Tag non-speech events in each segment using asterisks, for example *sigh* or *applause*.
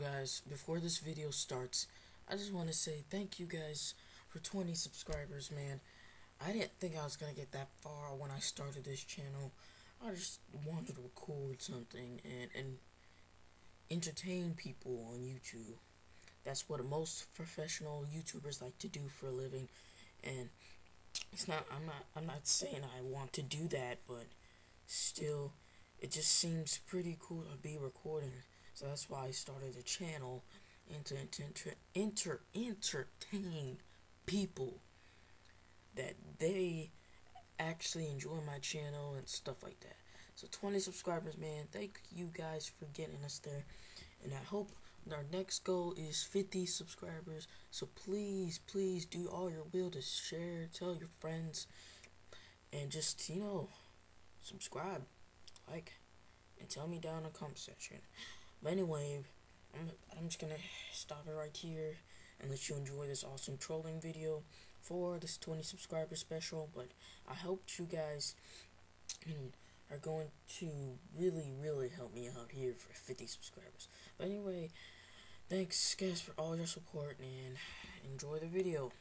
guys, before this video starts, I just want to say thank you guys for 20 subscribers, man. I didn't think I was going to get that far when I started this channel. I just wanted to record something and, and entertain people on YouTube. That's what most professional YouTubers like to do for a living. And it's not, I'm not, I'm not saying I want to do that, but still, it just seems pretty cool to be recording so that's why I started a channel and to enter, entertain people that they actually enjoy my channel and stuff like that. So 20 subscribers, man. Thank you guys for getting us there. And I hope our next goal is 50 subscribers. So please, please do all your will to share, tell your friends, and just, you know, subscribe, like, and tell me down in the comment section. But anyway, I'm, I'm just gonna stop it right here and let you enjoy this awesome trolling video for this 20 subscriber special. But I hope you guys are going to really, really help me out here for 50 subscribers. But anyway, thanks guys for all your support and enjoy the video.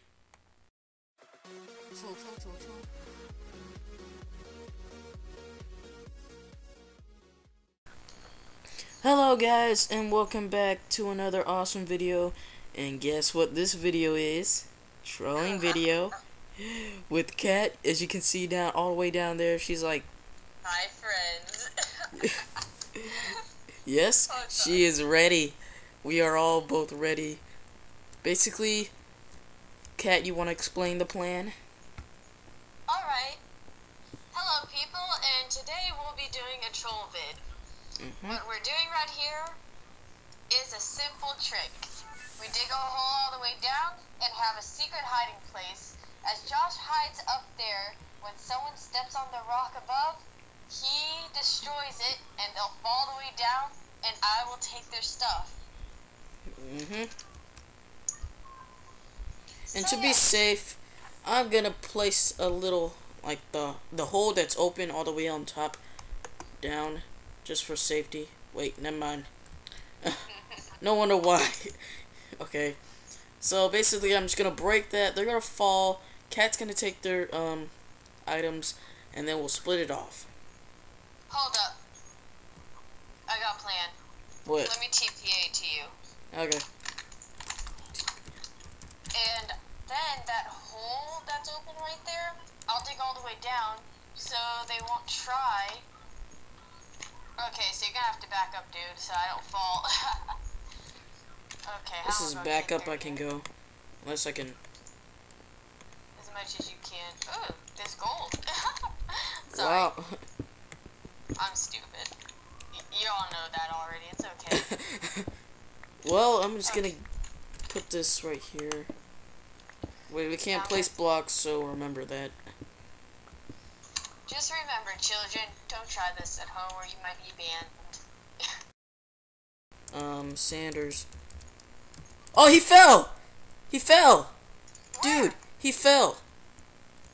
Hello guys and welcome back to another awesome video. And guess what this video is? Trolling *laughs* video with Kat. As you can see down all the way down there she's like Hi friends. *laughs* Yes *laughs* oh, she is ready. We are all both ready. Basically Kat you want to explain the plan? Alright Hello people and today we'll be doing a troll vid Mm-hmm. What we're doing right here is a simple trick. We dig a hole all the way down and have a secret hiding place. As Josh hides up there, when someone steps on the rock above, he destroys it and they'll fall the way down and I will take their stuff. Mm-hmm. And so, to be safe, I'm gonna place a little like the the hole that's open all the way on top down just for safety. Wait, never mind. *laughs* no wonder why. *laughs* okay. So basically, I'm just gonna break that. They're gonna fall. Kat's gonna take their um items, and then we'll split it off. Hold up. I got a plan. What? Let me TPA to you. Okay. And then that hole that's open right there, I'll dig all the way down so they won't try Okay, so you're gonna have to back up, dude, so I don't fall. *laughs* okay, This is back up I can go. Unless I can... As much as you can. Ooh, there's gold. *laughs* Sorry. Wow. I'm stupid. Y you all know that already, it's okay. *laughs* well, I'm just okay. gonna put this right here. Wait, we can't place blocks, so remember that. Just remember, children, don't try this at home or you might be banned. *laughs* um, Sanders. Oh, he fell! He fell! Where? Dude, he fell.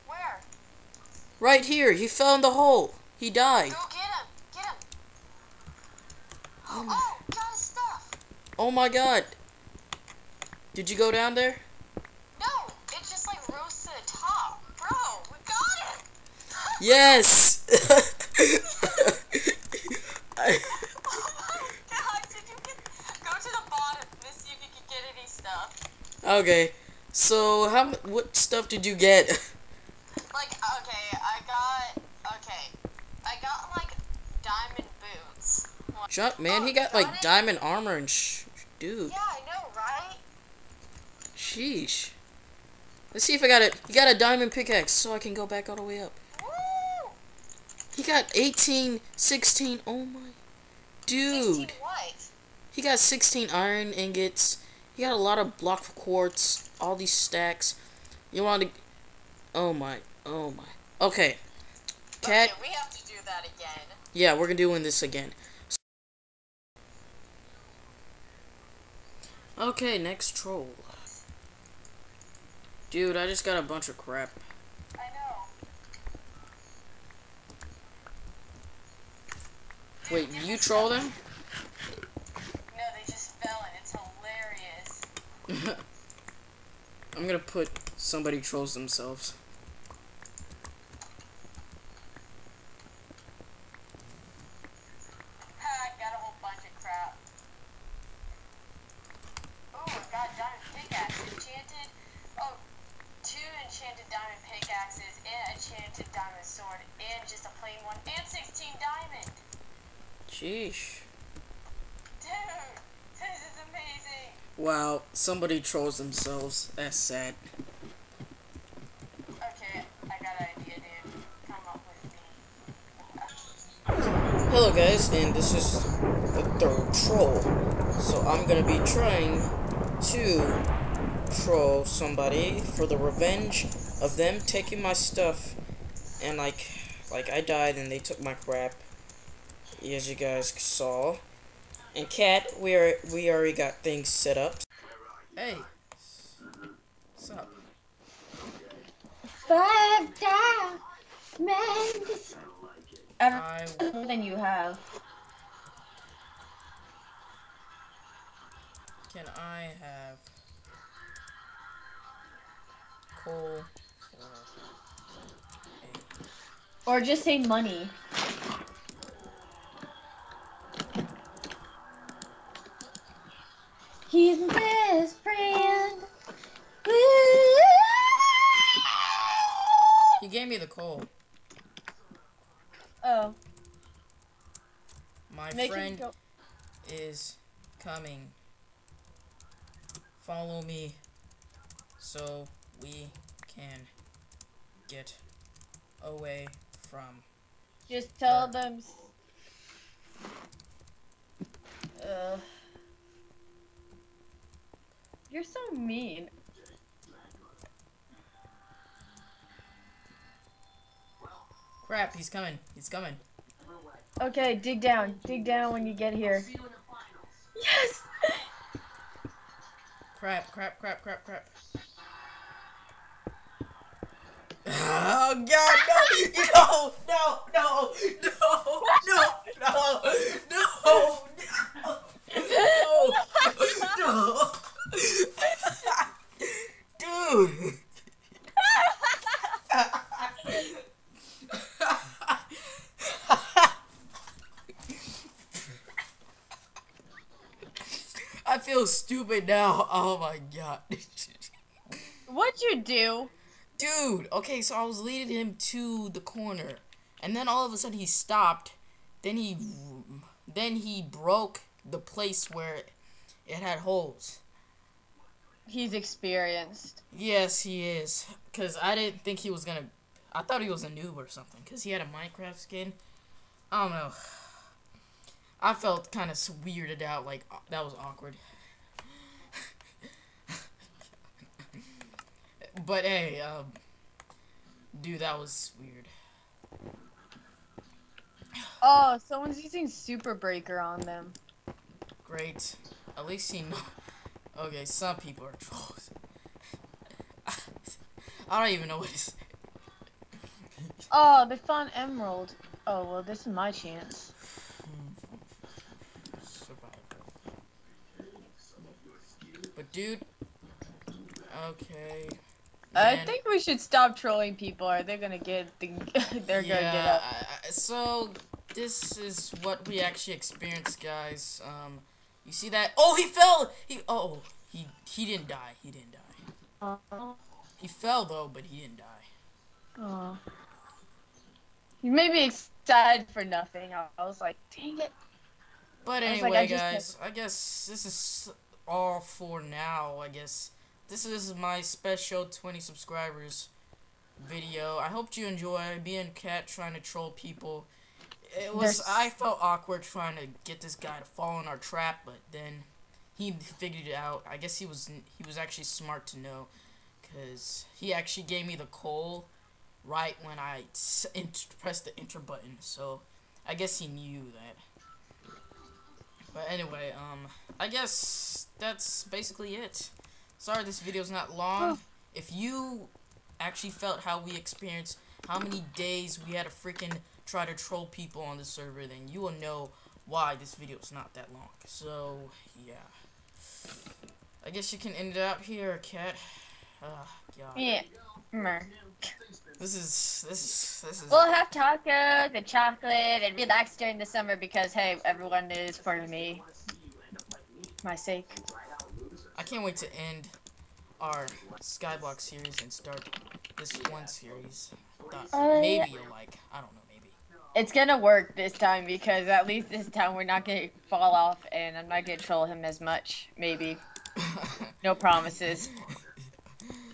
Where? Right here. He fell in the hole. He died. Go get him. Get him. Oh, oh got his stuff. Oh my god. Did you go down there? No, it just like rose to the top. Bro, we got it! *laughs* yes! *laughs* Okay. So, how what stuff did you get? Like, okay, I got okay. I got like diamond boots. Chuck, man, oh, he got, got like it? diamond armor and sh dude. Yeah, I know, right? Sheesh. Let's see if I got it. You got a diamond pickaxe, so I can go back all the way up. He got 18, 16. Oh my. Dude. He got 16 iron ingots. He got a lot of block quartz. All these stacks. You want to. Oh my. Oh my. Okay. Kat. Okay, we have to do that again. Yeah, we're gonna doing this again. Okay, next troll. Dude, I just got a bunch of crap. Wait, you troll them? No, they just fell and it's hilarious. *laughs* I'm gonna put somebody trolls themselves. Oh, oh, enchanted diamond sword and just a plain one and 16 diamonds. Sheesh. Dude, this is amazing. Wow, somebody trolls themselves. That's sad. Okay, I got an idea, dude. Come up with me. Hello guys, and this is the third troll. So I'm gonna be trying to troll somebody for the revenge of them taking my stuff and like like I died and they took my crap. As you guys saw. And Kat, we are we already got things set up. Hey. What's up? Five diamonds. I I more than you have. can I have coal Or just say money. He's my best friend. He gave me the coal. Oh, My make friend is coming. Follow me so we can get away from. Just tell them. s- Uh, you're so mean. Crap, he's coming. He's coming. Okay, dig down. Dig down when you get here. Yes. Crap, crap, crap, crap, crap. Oh god, no! No, no, no, no, no, no, no, no, no. Dude! I feel stupid now. *laughs* Oh my god. *laughs* What'd you do? Dude, okay, so I was leading him to the corner, and then all of a sudden he stopped. Then he, then he broke the place where it had holes. He's experienced. Yes, he is. Cause I didn't think he was gonna. I thought he was a noob or something. Cause he had a Minecraft skin. I don't know. I felt kind of weirded out. Like that was awkward. But hey, um, dude, that was weird. Oh, someone's using Super Breaker on them. Great. At least he know. Okay, some people are trolls. *laughs* I don't even know what to say. Oh, they found Emerald. Oh, well, this is my chance. Survival. But dude, okay. I Man, think we should stop trolling people, or they're gonna get the, *laughs* they're gonna get up. I- I- so this is what we actually experienced, guys. Um, you see that? Oh, he fell. He oh he he didn't die. He didn't die. Oh, He fell though, but he didn't die. oh. You made me excited for nothing. I, I was like, dang it. But I anyway, like, I just guys, I guess this is all for now. I guess this is my special 20 subscribers video. I hope you enjoy being Kat trying to troll people. It was There's- I felt awkward trying to get this guy to fall in our trap, but then he figured it out. I guess he was he was actually smart to know, cause he actually gave me the coal right when I pressed the enter button. So I guess he knew that. But anyway, um, I guess that's basically it. Sorry this video's not long. If you actually felt how we experienced, how many days we had to freaking try to troll people on the server, then you will know why this video is not that long. So, yeah. I guess you can end it up here, Kat. Oh, God. Yeah. Mm. This is this is this is. We'll have tacos and chocolate and relax during the summer because hey, everyone is for me. My sake. I can't wait to end our Skyblock series and start this one series. That Uh, maybe you'll like. I don't know. Maybe. It's gonna work this time because at least this time we're not gonna fall off and I'm not gonna troll him as much. Maybe. *laughs* No promises.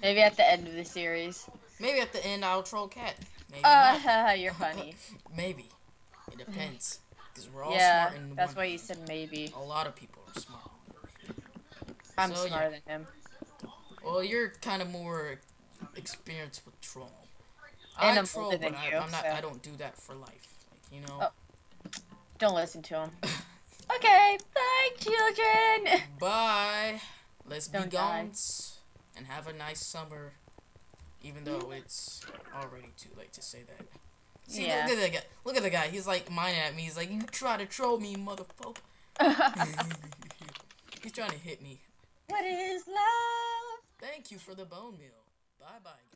Maybe at the end of the series. maybe at the end I'll troll Kat. Maybe. Uh, *laughs* you're funny. *laughs* Maybe. It depends. Because we're all Yeah, smart that's one why you said maybe. A lot of people are smart. I'm So, yeah. smarter than him. Well, you're kind of more experienced with troll. And I I'm troll, but I, I'm not. so- I don't do that for life. Like you know. Oh. Don't listen to him. *laughs* Okay, bye, children. *laughs* Bye. Let's be Don't die. gone and have a nice summer. Even though mm-hmm. it's already too late to say that. See, Yeah. look at that guy. Look at the guy. He's like mine at me. He's like, you try to troll me, motherfucker. *laughs* He's trying to hit me. What is love? Thank you for the bone meal. Bye bye.